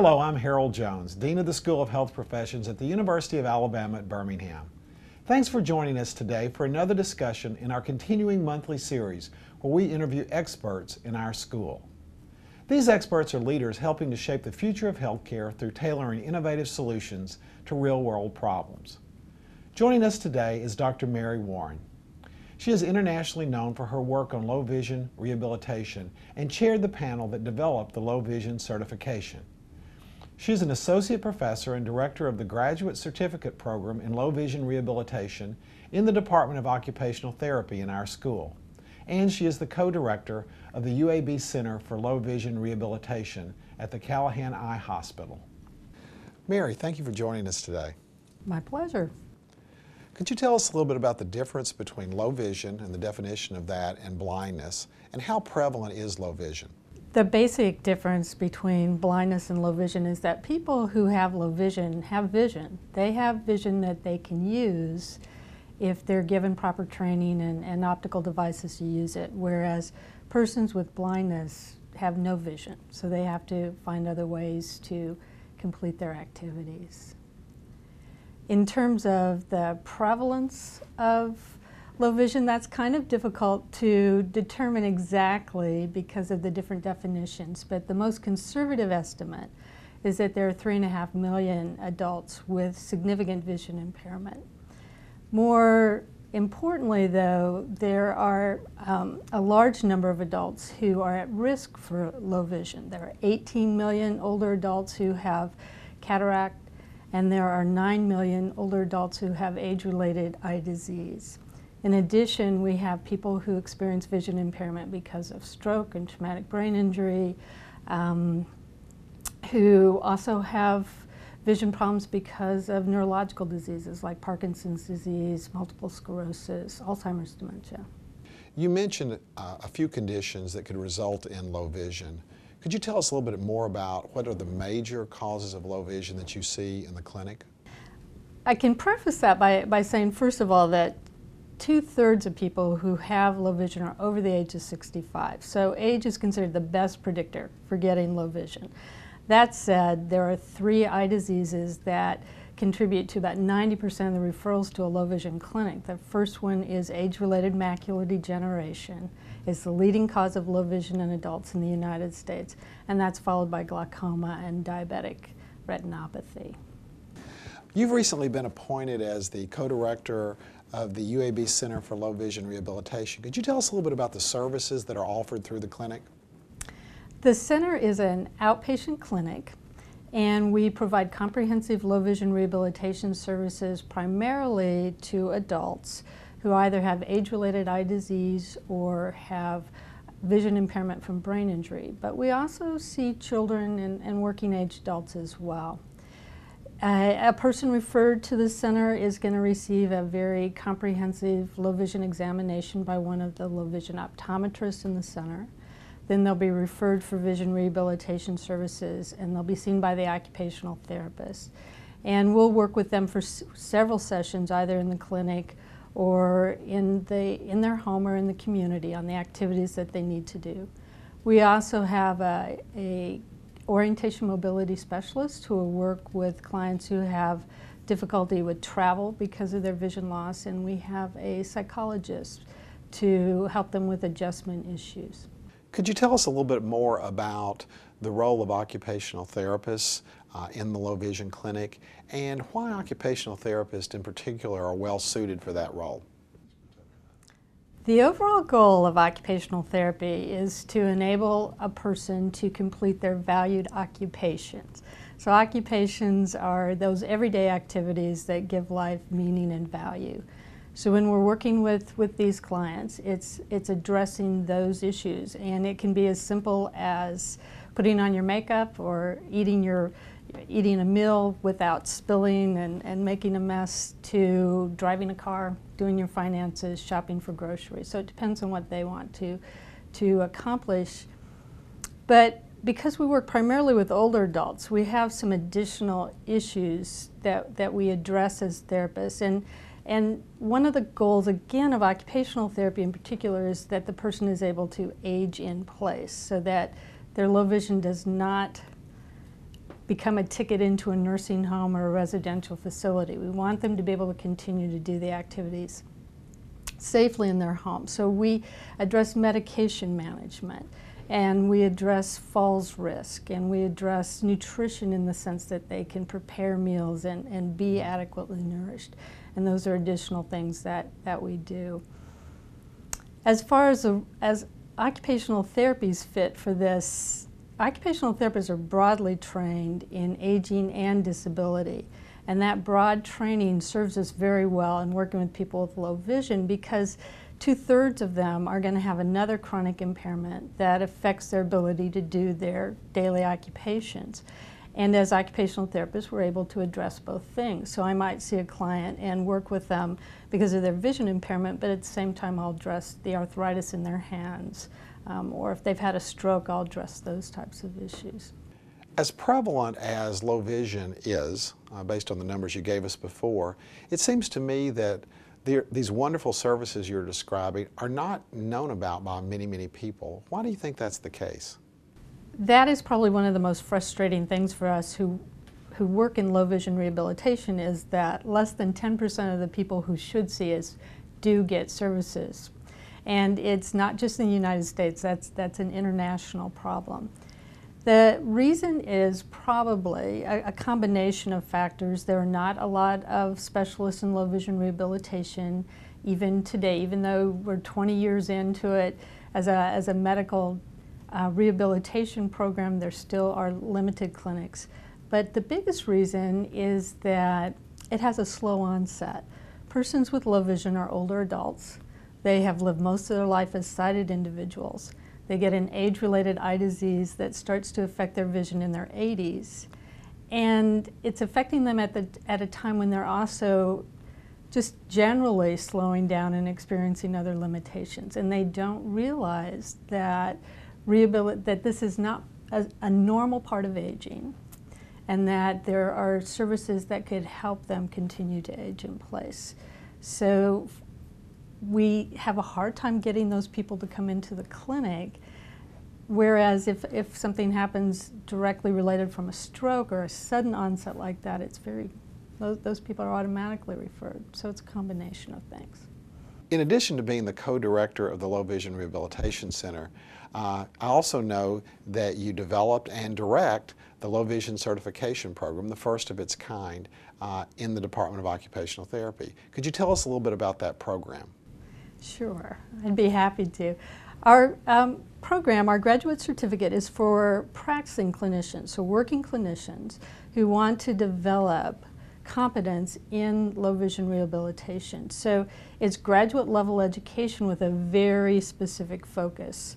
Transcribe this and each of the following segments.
Hello, I'm Harold Jones, Dean of the School of Health Professions at the University of Alabama at Birmingham. Thanks for joining us today for another discussion in our continuing monthly series where we interview experts in our school. These experts are leaders helping to shape the future of healthcare through tailoring innovative solutions to real-world problems. Joining us today is Dr. Mary Warren. She is internationally known for her work on low vision rehabilitation and chaired the panel that developed the low vision certification. She is an associate professor and director of the Graduate Certificate Program in Low Vision Rehabilitation in the Department of Occupational Therapy in our school. And she is the co-director of the UAB Center for Low Vision Rehabilitation at the Callahan Eye Hospital. Mary, thank you for joining us today. My pleasure. Could you tell us a little bit about the difference between low vision and the definition of that and blindness, and how prevalent is low vision? The basic difference between blindness and low vision is that people who have low vision have vision. They have vision that they can use if they're given proper training and, and optical devices to use it, whereas persons with blindness have no vision, so they have to find other ways to complete their activities. In terms of the prevalence of low vision, that's kind of difficult to determine exactly because of the different definitions, but the most conservative estimate is that there are three and a half million adults with significant vision impairment. More importantly, though, there are um, a large number of adults who are at risk for low vision. There are 18 million older adults who have cataract and there are 9 million older adults who have age-related eye disease. In addition, we have people who experience vision impairment because of stroke and traumatic brain injury, um, who also have vision problems because of neurological diseases like Parkinson's disease, multiple sclerosis, Alzheimer's dementia. You mentioned uh, a few conditions that could result in low vision. Could you tell us a little bit more about what are the major causes of low vision that you see in the clinic? I can preface that by, by saying, first of all, that two-thirds of people who have low vision are over the age of 65. So age is considered the best predictor for getting low vision. That said, there are three eye diseases that contribute to about 90% of the referrals to a low vision clinic. The first one is age-related macular degeneration. It's the leading cause of low vision in adults in the United States, and that's followed by glaucoma and diabetic retinopathy. You've recently been appointed as the co-director of the UAB Center for Low Vision Rehabilitation. Could you tell us a little bit about the services that are offered through the clinic? The center is an outpatient clinic and we provide comprehensive low vision rehabilitation services primarily to adults who either have age-related eye disease or have vision impairment from brain injury. But we also see children and, and working age adults as well. Uh, a person referred to the center is going to receive a very comprehensive low vision examination by one of the low vision optometrists in the center. Then they'll be referred for vision rehabilitation services and they'll be seen by the occupational therapist. And we'll work with them for several sessions, either in the clinic or in, the, in their home or in the community on the activities that they need to do. We also have a, a orientation mobility specialists who work with clients who have difficulty with travel because of their vision loss, and we have a psychologist to help them with adjustment issues. Could you tell us a little bit more about the role of occupational therapists uh, in the low vision clinic and why occupational therapists in particular are well suited for that role? The overall goal of occupational therapy is to enable a person to complete their valued occupations. So occupations are those everyday activities that give life meaning and value. So when we're working with, with these clients, it's, it's addressing those issues. And it can be as simple as putting on your makeup or eating, your, eating a meal without spilling and, and making a mess to driving a car, doing your finances, shopping for groceries. So it depends on what they want to, to accomplish. But because we work primarily with older adults, we have some additional issues that, that we address as therapists. And, and one of the goals, again, of occupational therapy in particular is that the person is able to age in place so that their low vision does not become a ticket into a nursing home or a residential facility. We want them to be able to continue to do the activities safely in their home. So we address medication management and we address falls risk and we address nutrition in the sense that they can prepare meals and, and be adequately nourished. And those are additional things that, that we do. As far as, a, as occupational therapies fit for this, occupational therapists are broadly trained in aging and disability. And that broad training serves us very well in working with people with low vision because two thirds of them are going to have another chronic impairment that affects their ability to do their daily occupations. And as occupational therapists, we're able to address both things. So I might see a client and work with them because of their vision impairment, but at the same time, I'll address the arthritis in their hands. Um, or if they've had a stroke, I'll address those types of issues. As prevalent as low vision is, uh, based on the numbers you gave us before, it seems to me that these wonderful services you're describing are not known about by many, many people. Why do you think that's the case? That is probably one of the most frustrating things for us who, who work in low vision rehabilitation is that less than 10% of the people who should see us do get services. And it's not just in the United States, that's, that's an international problem. The reason is probably a, a, combination of factors. There are not a lot of specialists in low vision rehabilitation even today, even though we're 20 years into it as a, as a medical uh, rehabilitation program, there still are limited clinics. But the biggest reason is that it has a slow onset. Persons with low vision are older adults. They have lived most of their life as sighted individuals. They get an age related eye disease that starts to affect their vision in their 80s. And it's affecting them at, the, at a time when they're also just generally slowing down and experiencing other limitations. And they don't realize that, that this is not a, a normal part of aging and that there are services that could help them continue to age in place. So we have a hard time getting those people to come into the clinic. Whereas if, if something happens directly related from a stroke or a sudden onset like that, it's very, those, those people are automatically referred. So it's a combination of things. In addition to being the co-director of the Low Vision Rehabilitation Center, uh, I also know that you developed and direct the Low Vision Certification Program, the first of its kind, uh, in the Department of Occupational Therapy. Could you tell us a little bit about that program? Sure, I'd be happy to. Our um, program, our graduate certificate, is for practicing clinicians, so working clinicians who want to develop competence in low vision rehabilitation. So it's graduate level education with a very specific focus.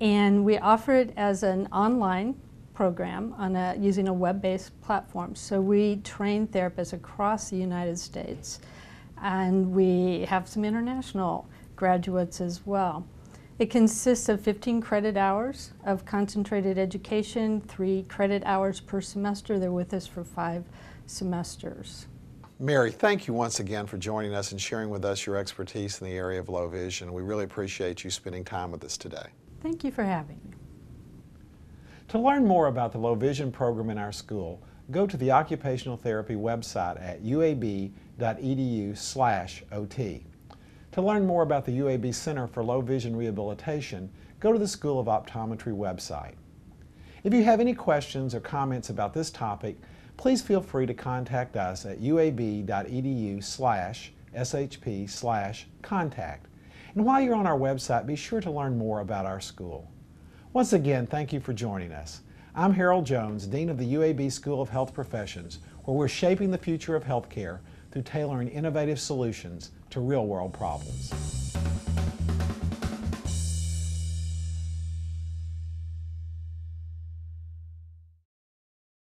And we offer it as an online program on a, using a web-based platform. So we train therapists across the United States and we have some international graduates as well. It consists of 15 credit hours of concentrated education, three credit hours per semester. They're with us for five semesters. Mary, thank you once again for joining us and sharing with us your expertise in the area of low vision. We really appreciate you spending time with us today. Thank you for having me. To learn more about the low vision program in our school, go to the occupational therapy website at uab.edu slash OT. To learn more about the UAB Center for Low Vision Rehabilitation, go to the School of Optometry website. If you have any questions or comments about this topic, please feel free to contact us at uab.edu slash shp slash contact. And while you're on our website, be sure to learn more about our school. Once again, thank you for joining us. I'm Harold Jones, Dean of the UAB School of Health Professions, where we're shaping the future of healthcare through tailoring innovative solutions to real world problems.